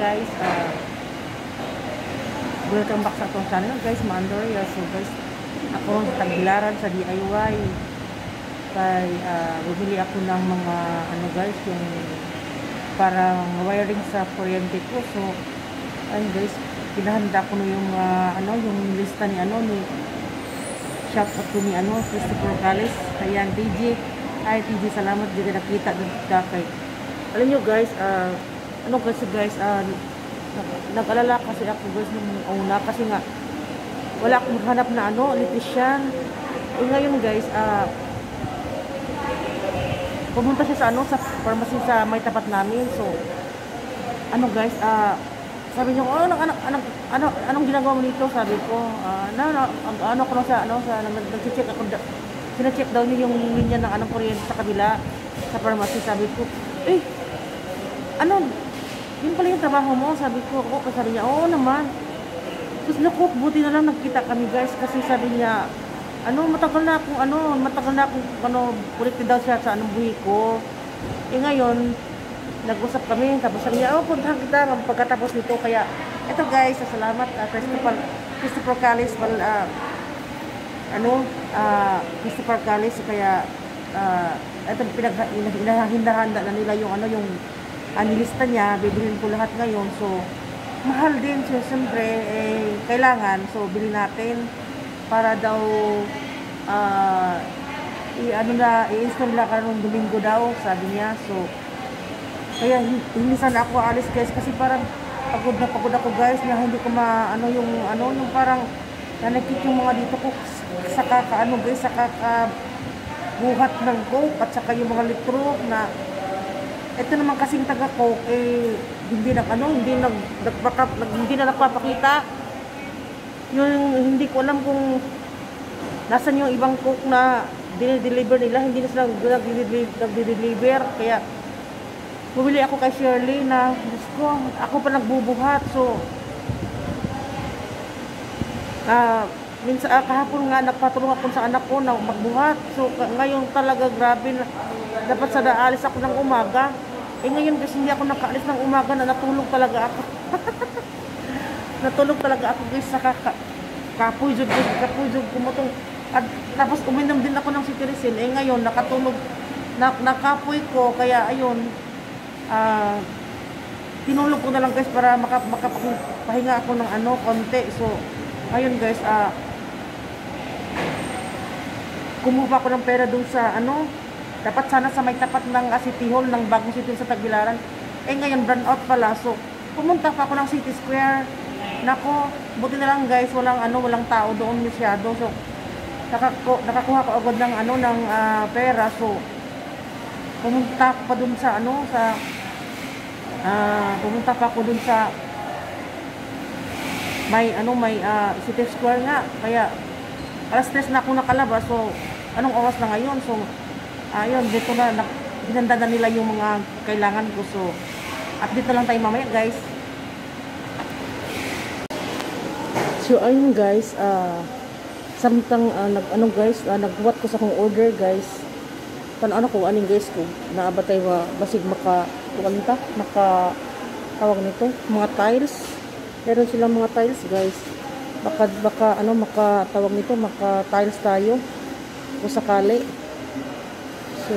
guys, uh, welcome back sa atong channel guys, Mandoria. So guys, ako sa Tagbilaran sa DIY. Kay uh, bumili ako ng mga ano guys, yung parang wiring sa kuryente ko. So ayun guys, pinahanda ko na yung uh, ano, yung lista ni ano ni out to ni ano, Christopher Callis. Ayan, TJ. Ay, TJ, salamat. Hindi nakita doon kay alam nyo guys, uh, ano kasi guys, uh, nag-alala kasi ako guys nung una kasi nga wala akong hanap na ano, electrician. Eh ngayon guys, uh, pumunta siya sa ano, sa pharmacy sa may tapat namin. So, ano guys, uh, sabi niya, oh, ano, ano, ano, ano, anong ginagawa mo nito? Sabi ko, uh, na, na, ano ko sa, ano, sa, nag-check ako, sina-check daw niya yung linya ng anong kuryente sa kabila, sa pharmacy. Sabi ko, eh, ano, yun pala yung trabaho mo. Sabi ko, oo, oh, sabi niya, oo naman. Tapos naku, buti na lang nagkita kami guys kasi sabi niya, ano, matagal na akong, ano, matagal na akong, ano, connected daw siya sa anong buhi ko. Eh ngayon, nag-usap kami, tapos sabi niya, oh, puntahan kita pagkatapos nito. Kaya, eto guys, salamat, uh, Christopher, Christopher Callis, pal, uh, ano, uh, Christopher Callis, kaya, uh, ito, pinag, hinahanda na nila yung, ano, yung, anilista niya, bibilin ko lahat ngayon. So, mahal din. So, siyempre, eh, kailangan. So, bilhin natin para daw uh, i ano na, i-install na kanong Domingo daw, sabi niya. So, kaya hindi sana ako alis guys kasi parang pagod na pagod ako guys na hindi ko ma ano yung ano yung parang nanakit yung mga dito ko sa kaka ano guys sa kaka buhat ng coke at saka yung mga litro na ito naman kasing taga ko eh hindi na ano hindi nag, nagpaka, nag hindi na nagpapakita. Yung hindi ko alam kung nasan yung ibang cook na dinideliver nila hindi na sila nagdi-deliver kaya bumili ako kay Shirley na Diyos ko ako pa nagbubuhat so ah uh, minsan uh, kahapon nga nagpatulong ako sa anak ko na magbuhat so ngayon talaga grabe na dapat sa daalis ako ng umaga eh ngayon kasi hindi ako nakaalis ng umaga na natulog talaga ako. natulog talaga ako guys sa kaka kapoy jud guys, kapoy jud kumutong at tapos uminom din ako ng cetirizine. Eh ngayon nakatulog na, nakapoy ko kaya ayun ah uh, tinulog ko na lang guys para maka, makapahinga ako ng ano konti. So ayun guys ah kumuha ko ng pera dun sa ano dapat sana sa may tapat ng uh, City Hall, ng bagong City sa Tagbilaran. Eh ngayon, brand out pala. So, pumunta pa ako ng City Square. Nako, buti na lang guys, walang ano, walang tao doon masyado. So, nakaku nakakuha ko agad ng ano, ng uh, pera. So, pumunta pa dun sa ano, sa uh, pumunta pa ako dun sa may ano, may uh, City Square nga. Kaya, alas 3 na ako nakalabas. So, anong oras na ngayon? So, ayun, dito na, na hinanda na nila yung mga kailangan ko. So, at dito lang tayo mamaya, guys. So, ayun, guys. Uh, samtang, uh, nag, ano, guys, uh, nagbuhat ko sa kong order, guys. Pan ano ko, aning guys ko, naabatay wa, basig maka, kanta, maka, tawag nito, mga tiles. Meron silang mga tiles, guys. Baka, baka, ano, maka, tawag nito, maka tiles tayo. Kung sakali. So,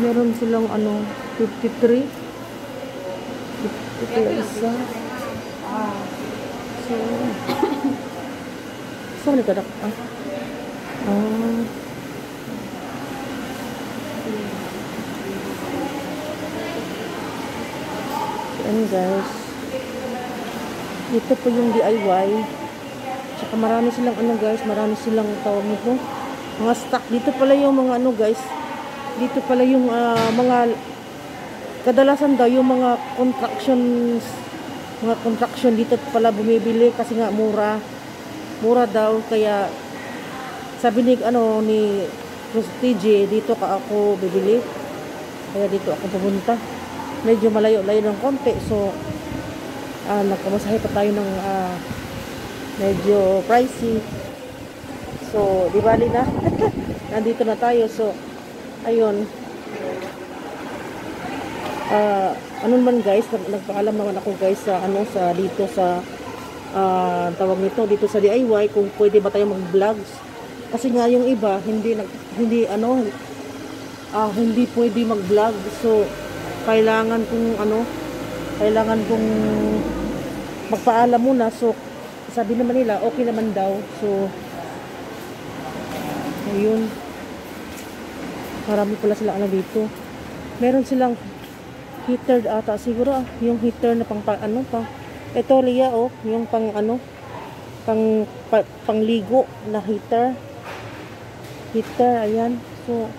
meron silang ano, 53. Ito yung isa. So, saan ni? Ah. Ah. Yan guys. Ito po yung DIY. Tsaka marami silang ano guys, marami silang tawag nito. Mga stock. Dito pala yung mga ano guys. Dito pala yung uh, mga kadalasan daw yung mga contractions mga contraction dito pala bumibili kasi nga mura. Mura daw kaya sabi ni ano ni TJ dito ka ako bibili. Kaya dito ako pumunta. Medyo malayo-layo ng konti. So, uh, nagkamasahe pa tayo ng uh, medyo pricey. So, di bali na. Nandito na tayo. So, ayun. ah, ano man guys, nag, nagpaalam naman ako guys sa ano sa dito sa ah, tawag nito dito sa DIY kung pwede ba tayo mag-vlogs. Kasi nga yung iba hindi nag hindi ano ah, hindi pwede mag-vlog. So kailangan kong ano kailangan kong magpaalam muna. So sabi naman nila okay naman daw. So ayun. Marami pala sila ano dito. Meron silang heater ata siguro ah, yung heater na pang, pang ano pa. Ito Lia oh, yung pang ano pang pa, pangligo na heater. Heater ayan. So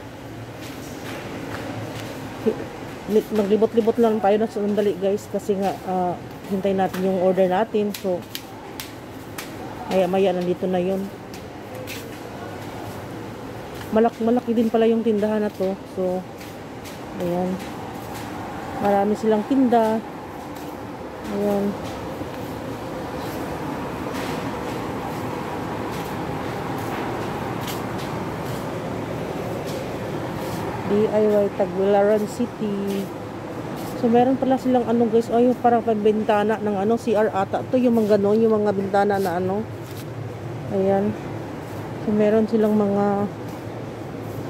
maglibot-libot lang tayo na sandali guys kasi nga ah, hintayin natin yung order natin. So maya maya nandito na yun. Malak malaki din pala yung tindahan na to. So ayan. Marami silang tinda. Ayan. DIY Tagbilaran City. So meron pala silang ano guys, oh yung parang pagbintana ng ano CR ata. To yung mga ganon, yung mga bintana na ano. Ayan. So meron silang mga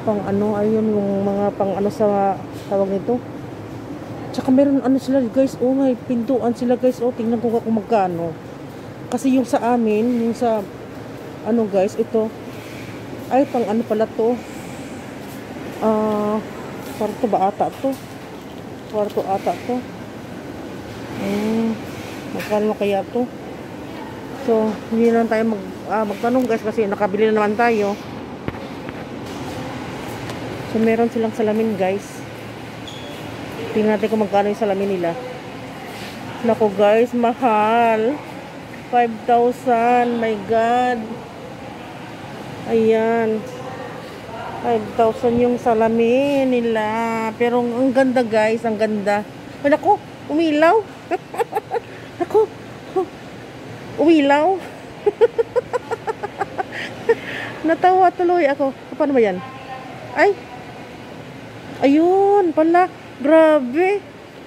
pang ano, ayun yung mga pang ano sa tawag nito. Tsaka meron ano sila guys, oh may pintuan sila guys, oh tingnan ko kung magkano. Kasi yung sa amin, yung sa ano guys, ito ay pang ano pala to. Ah, kwarto ba ata to? Kwarto ata to. Hmm, magkano kaya to? So, hindi lang tayo mag, ah, magtanong guys kasi nakabili na naman tayo. So, meron silang salamin guys. Tingnan natin kung magkano yung salamin nila. Nako guys, mahal. 5,000. My God. Ayan. 5,000 yung salamin nila. Pero ang ganda guys, ang ganda. Ay, naku, umilaw. naku, umilaw. Natawa tuloy ako. Paano ba yan? Ay, ayun pala. Grabe.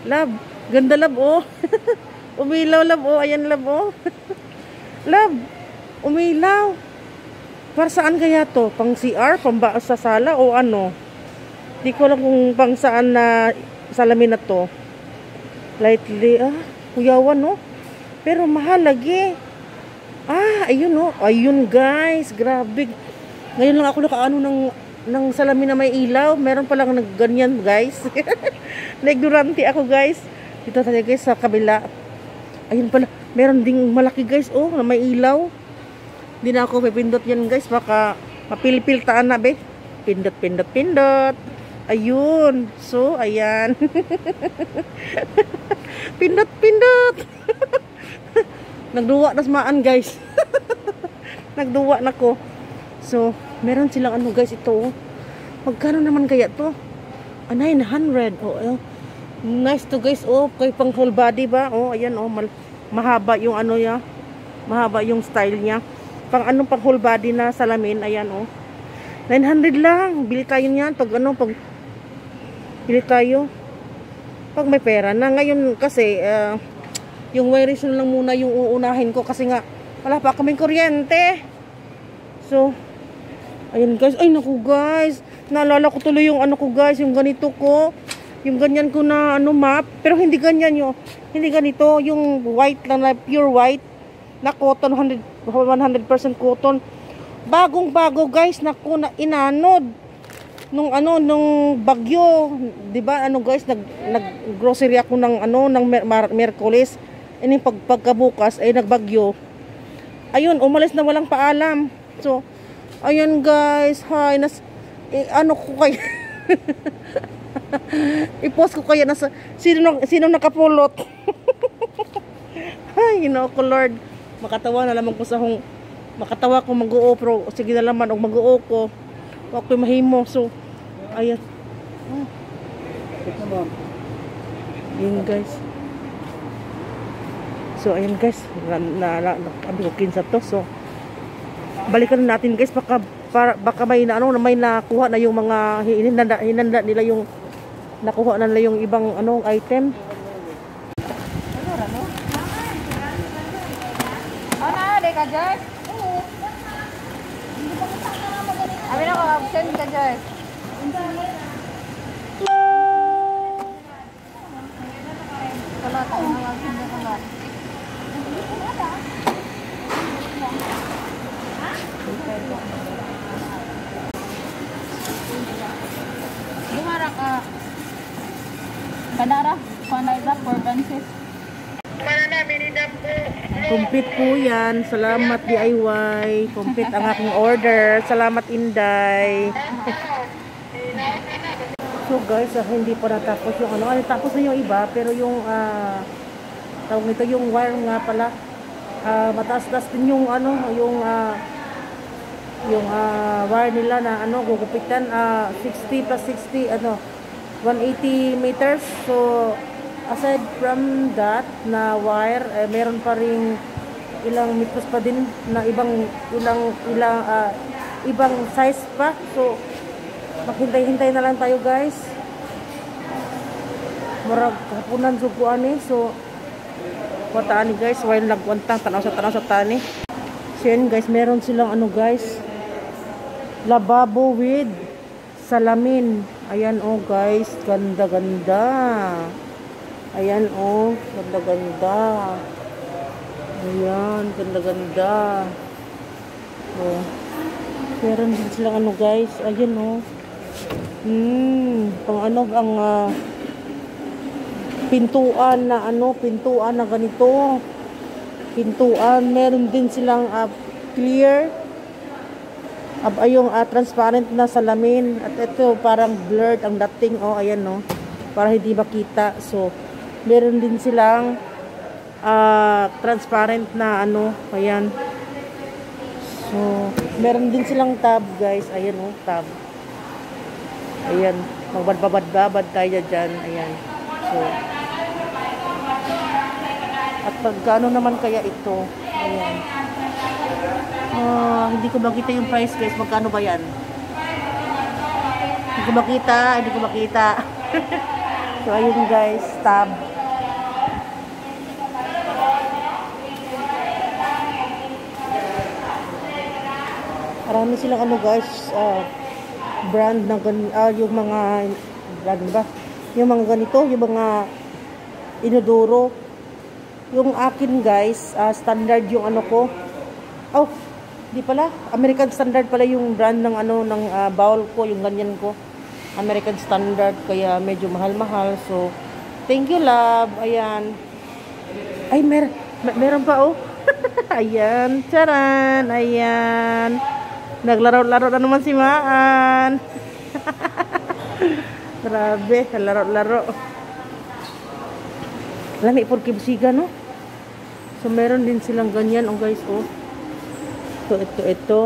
Love. Ganda love oh. umilaw love oh. Ayan love oh. love. Umilaw. Para saan kaya to? Pang CR? Pang ba sa sala? O ano? Di ko alam kung pang saan na salamin na to. Lightly. Ah, kuyawan no? Pero mahal lagi. Ah, ayun no. Ayun guys. Grabe. Ngayon lang ako nakaano ng ng salamin na may ilaw. Meron palang nagganyan guys. Naignorante ako guys. Dito tayo guys sa kabila. Ayun pala. Meron ding malaki guys. Oh, na may ilaw. Hindi na ako pipindot yan guys. Baka mapilpiltaan na be. Pindot, pindot, pindot. Ayun. So, ayan. pindot, pindot. Nagduwa na smaan guys. Nagduwa na ko. So, meron silang ano guys ito. Magkano naman kaya to? Ah, 900. Oh, oh. Nice to guys. Oh, kay pang full body ba? Oh, ayan oh. Mahaba yung ano niya. Mahaba yung style niya. Pang ano pang whole body na salamin. Ayan oh. 900 lang. Bili tayo niyan. Pag ano, pag bili tayo. Pag may pera na. Ngayon kasi, ah, yung wiring lang muna yung uunahin ko kasi nga wala pa kaming kuryente. So, ayun guys. Ay naku guys. Naalala ko tuloy yung ano ko guys, yung ganito ko. Yung ganyan ko na ano map, pero hindi ganyan yung hindi ganito, yung white lang na pure white na cotton 100 100% cotton. Bagong bago guys, naku na inanod nung ano nung bagyo, 'di ba? Ano guys, nag nag grocery ako ng ano ng Mer Mar- Merkulis. Ini pag pagkabukas ay nagbagyo. Ayun, umalis na walang paalam. So, ayun guys, hi nas eh, ano ko kay I-post ko kaya nasa sino sino nakapulot. Ay, ino ko Lord. Makatawa na lamang ko sa hong makatawa ko mag-oo pero sige na laman og mag-oo ko. Wa ko mahimo. So, ayan. Oh, yun guys. So, ayun guys. Na, na, na, na kinsa to. So, balikan na natin guys. Baka, para, baka may na, ano, may nakuha na yung mga hinanda, hinanda nila yung nakuha na nila yung ibang ano item. Na, di ka, Joy? Abi na ko, absent ka, Joy. Kalat, ano nga, absent ka, kalat. Lumara ka. Kanara, panayda, for Francis. Complete po yan. Salamat DIY. Complete ang aking order. Salamat Inday. so guys, ah, hindi pa natapos yung ano. Ano, tapos na yung iba. Pero yung, ah, tawag nito, yung wire nga pala. ah, mataas-taas din yung ano, yung, ah, yung ah, wire nila na ano, gugupitan. ah, 60 plus 60, ano, 180 meters. So, aside from that na wire, eh, meron pa ring ilang meters pa din na ibang ilang ilang ah, ibang size pa. So maghintay-hintay na lang tayo, guys. Marag kapunan sukuan eh. So wataan guys, while nagwantang tanaw sa tanaw sa tani. So yun guys, meron silang ano guys, lababo with salamin. Ayan oh guys, ganda-ganda. Ayan oh, ganda-ganda. Ayan, ganda-ganda. Oh. Meron din silang ano guys. Ayan oh. Hmm, pang ano ang ah, pintuan na ano, pintuan na ganito. Pintuan, meron din silang ah, clear. Ab yung ah, transparent na salamin at ito parang blurred ang dating oh ayan no para hindi makita so meron din silang ah, transparent na ano ayan so meron din silang tab guys ayan oh tab ayan magbabad-babad tayo dyan ayan so at pagkano naman kaya ito ayan Ah, hindi ko makita yung price guys. Magkano ba yan? Hindi ko makita. Hindi ko makita. so, ayun guys. Tab. Marami silang ano guys. ah, brand gan ah, yung mga brand ba? Yung mga ganito. Yung mga inodoro. Yung akin guys. ah, standard yung ano ko. Oh, di pala. American Standard pala yung brand ng ano ng ah, bowl ko, yung ganyan ko. American Standard kaya medyo mahal-mahal. So, thank you, love. Ayan. Ay, mer mer- meron pa oh. Ayan, charan. Ayan. Naglaro-laro na naman si Maan. Grabe, laro-laro. Lami por kibsiga, no? So, meron din silang ganyan, oh guys, oh. Ito, ito, ito.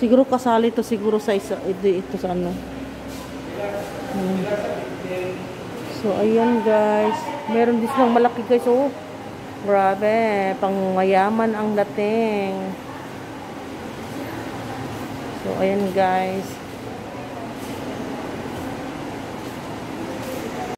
Siguro kasali to siguro sa isa. Ito, ito sa ano. Hmm. So, ayan guys. Meron din silang malaki guys. Oh, grabe. Pang mayaman ang dating. So, ayan guys.